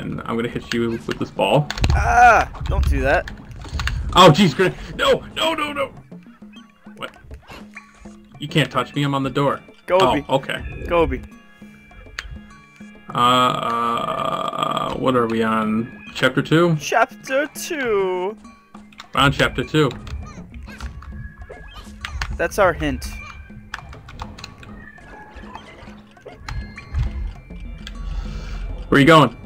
and I'm gonna hit you with this ball. Ah! Don't do that. Oh, jeez! No, no, no, no! What? You can't touch me. I'm on the door. Gobi. Oh, okay. Gobi. Uh, uh, what are we on? Chapter two? Chapter 2. We're on chapter two. That's our hint. Where are you going?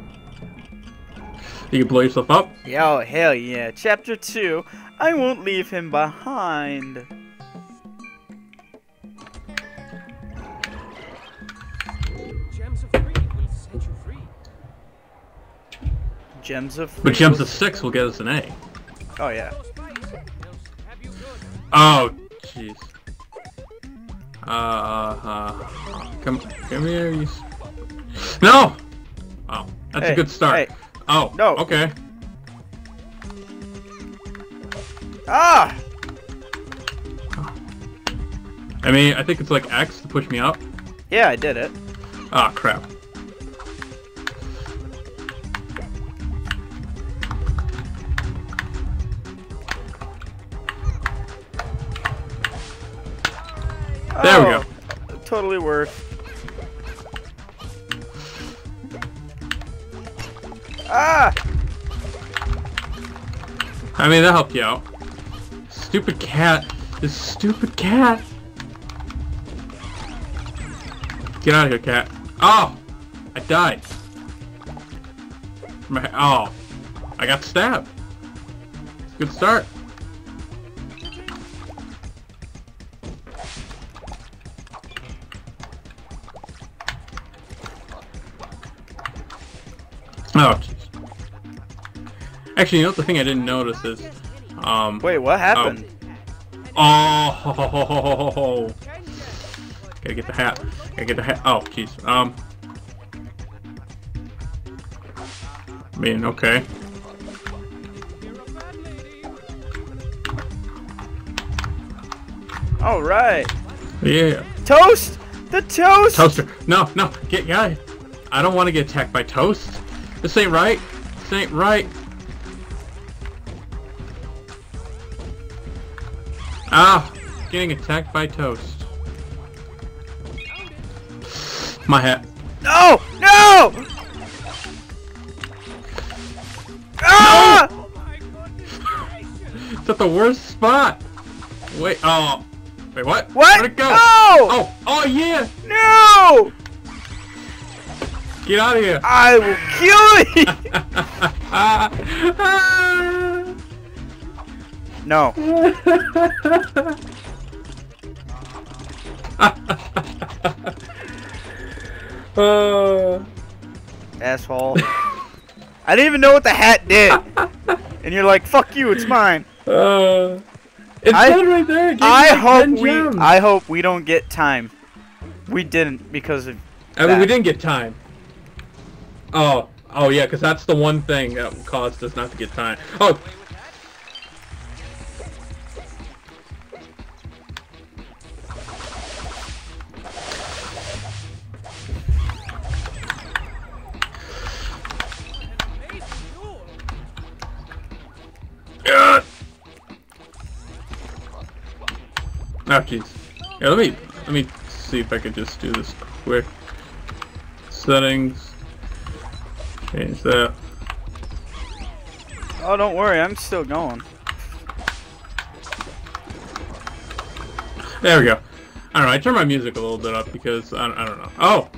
You can blow yourself up? Yo, hell yeah. Chapter 2. I won't leave him behind. Gems of 3 will set you free. Gems of But Gems of Six will get us an A. Oh, yeah. No spice. They'll have you good. Oh, jeez. Uh, uh, come, come here, you. No! Oh, that's Hey, a good start. hey. Oh, No. Okay. Ah! I mean, I think it's like X to push me up. Yeah, I did it. Ah, crap. There we go. Oh, Totally worth. Ah! I mean, that helped you out. Stupid cat. This stupid cat. Get out of here, cat. Oh! I died. My, oh. I got stabbed. Good start. Actually, you know what the thing I didn't notice is, um, Wait, what happened? Oh, gotta get the hat. Gotta get the hat. Oh, jeez. Um, I mean, okay. Alright. Yeah. Toast! The toast! Toaster. No, no. Get guy. I don't want to get attacked by toast. This ain't right. This ain't right. Ah, getting attacked by toast. My hat. No! No! Ah! It's at the worst spot. Wait. Oh. Wait. What? What? Where'd it go? No! Oh. Oh yeah. No! Get out of here. I will kill you! No. Uh, Asshole. I didn't even know what the hat did. And you're like, fuck you, it's mine. uh, it's I- done right there. I like hope 10 we gems. I hope we don't get time. We didn't because of I mean, we didn't get time. Oh, oh yeah, because that's the one thing that caused us not to get time. Oh. Oh jeez. Yeah, let me let me see if I can just do this quick. Settings. Change that. Oh don't worry, I'm still going. There we go. I don't know. I turned my music a little bit up because I, I don't know. Oh.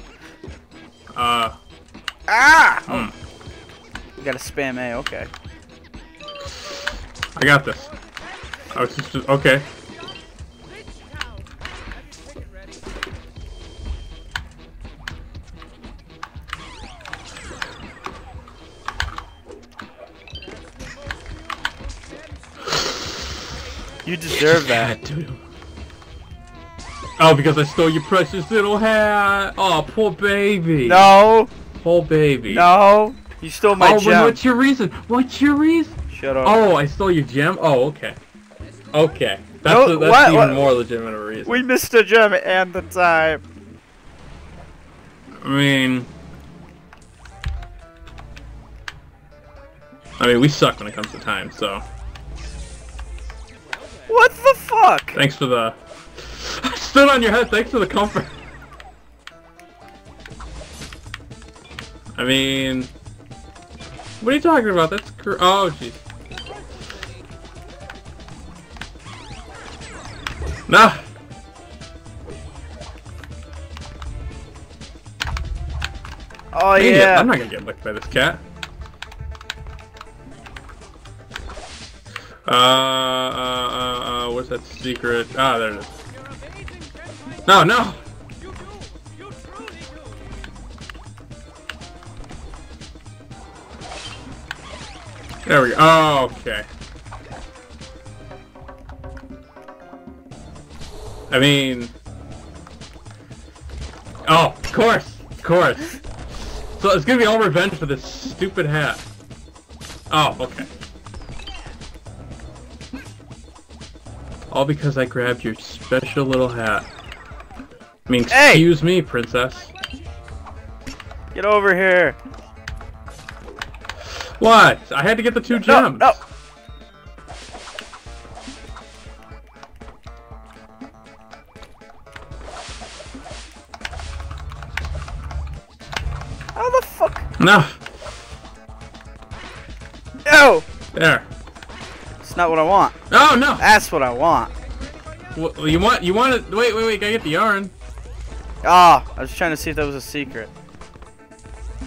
Uh. Ah! hmm. You gotta spam A, okay. I got this. I was just okay. You deserve that. Dude. Oh, because I stole your precious little hat. Oh, poor baby. No! Poor baby. No! You stole my oh, gem. what's your reason? What's your reason? Shut up. Oh, I stole your gem. Oh, okay. Okay. That's, No, a, that's what- even what- more legitimate a reason. We missed a gem and the time. I mean, I mean, we suck when it comes to time, so What the fuck? thanks for the. I stood on your head. Thanks for the comfort. I mean, what are you talking about? That's cr- oh jeez. No. Oh get- yeah. I'm not gonna get licked by this cat. Uh, uh, uh, uh, what's that secret? Ah, there it is. No, no! There we go. Oh, okay. I mean... Oh, of course! Of course! So it's gonna be all revenge for this stupid hat. Oh, okay. All because I grabbed your special little hat. I mean, Hey! excuse me, princess. Get over here. What? I had to get the two gems. no. How the fuck? No! Not what I want. Oh no. That's what I want. Well, you want you want it? Wait, wait, wait! Gotta get the yarn. Ah, I was trying to see if that was a secret.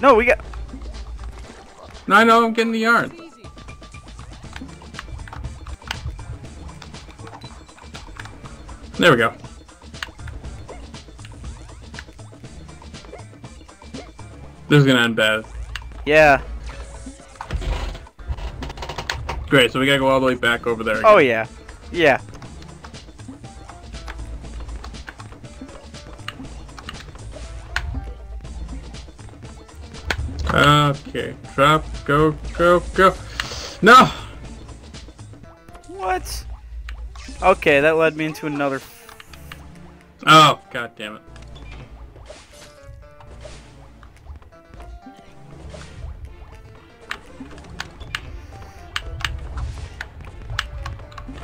No, we got. No, I know I'm getting the yarn. There we go. This is gonna end bad. Yeah. Great, so we gotta go all the way back over there. Oh yeah. Yeah. Okay. Drop. Go. Go. Go. No. What? Okay, that led me into another. Oh, god damn it.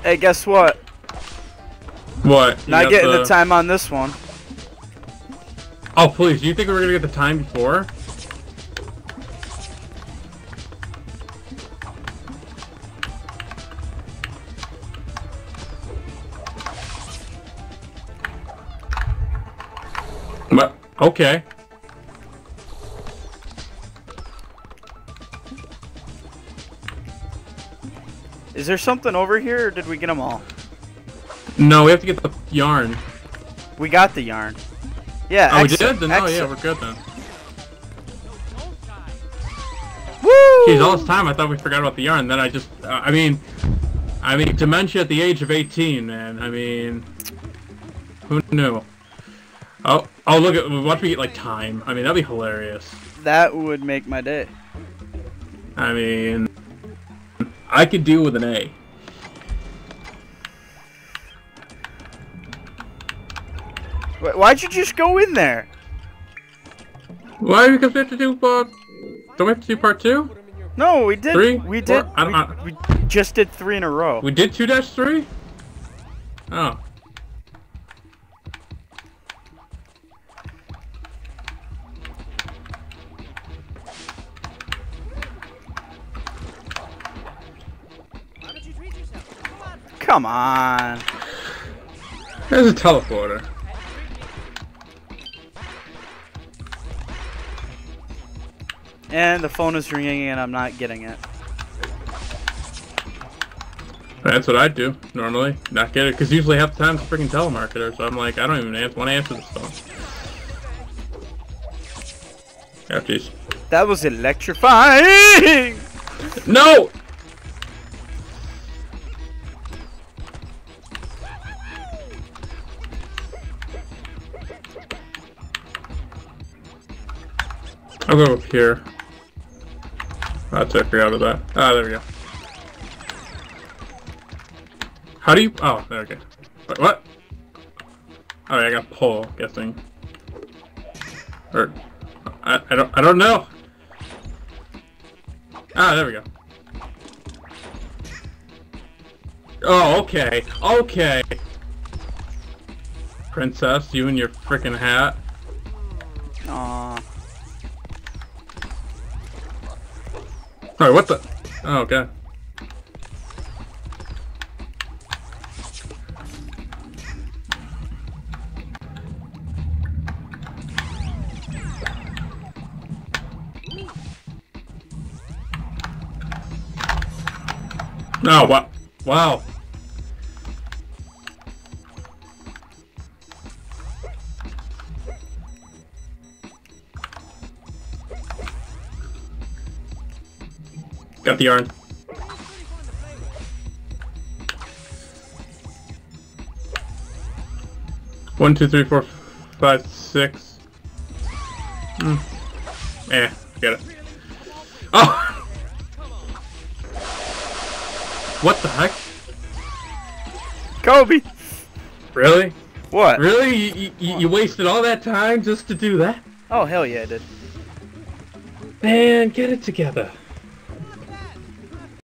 Hey, guess what? What? You Not getting the... time on this one. Oh, please. Do you think we're gonna get the time before? But, okay. Is there something over here, or did we get them all? No, we have to get the yarn. We got the yarn. Yeah. Oh, we did? Then, no, yeah, we're good then. Woo! All this time I thought we forgot about the yarn. Then I just, uh, I mean, I mean, dementia at the age of 18, man. I mean, who knew? Oh, oh, look at, watch me get like time. I mean, that'd be hilarious. That would make my day. I mean, I could deal with an A. Wh- Why'd you just go in there? Why? Because we have to do, uh, don't we have to do part two? Put 'em in your No, we did. Three? We Four? did. I don't- we, we just did three in a row. We did 2 dash 3? Oh. Come on. There's a teleporter. And the phone is ringing, and I'm not getting it. That's what I do normally. Not get it because usually half the time it's a freaking telemarketer. So I'm like, I don't even want to answer this phone. Oh, jeez. That was electrifying. No! I'll go up here. I took her out of that. Ah, there we go. How do you... Oh, there, okay. Wait, what? Oh, I got pull, guessing. Or... I, I don't I don't know! Ah, there we go. Oh, okay. Okay! Princess, you and your freaking hat. Sorry, what the? Oh, okay. Oh, wow. Wow. Got the yarn. One, two, three, four, five, six. Hmm. Eh, get it. Oh! What the heck? Kobe! Really? What? Really? You, you, you wasted all that time just to do that? Oh, hell yeah, I did. Man, get it together.